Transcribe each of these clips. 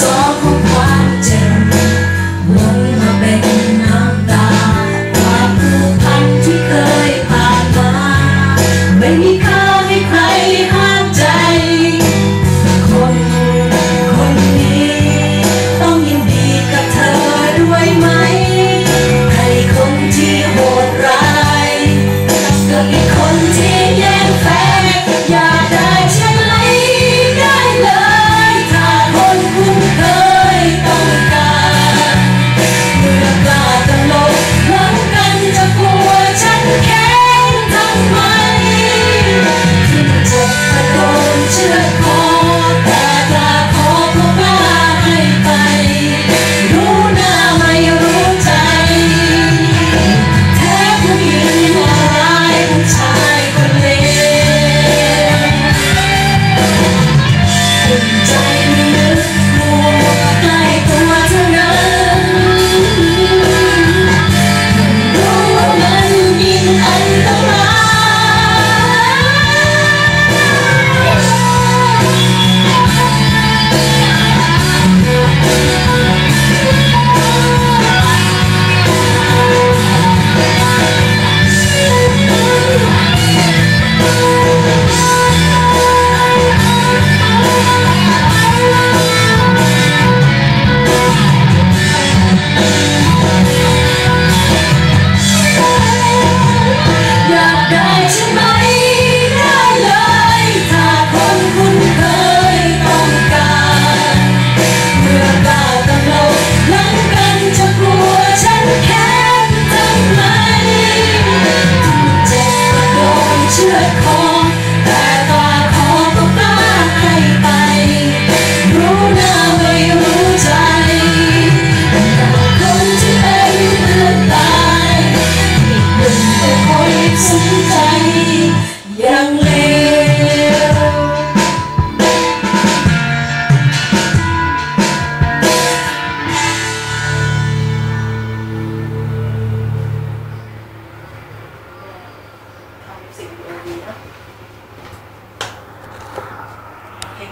สองของความเจ็บลงมาเป็นน้ำตาความผูกพันที่เคยผ่านมา ไม่มีค่าให้ใครห้ามใจ คนคนนี้ ต้องยินดีกับเธอด้ไหม ใครคนที่โหดร้ายกัอีกคนที่แย่งแฟน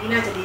นี่น่าจะดี